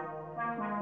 Música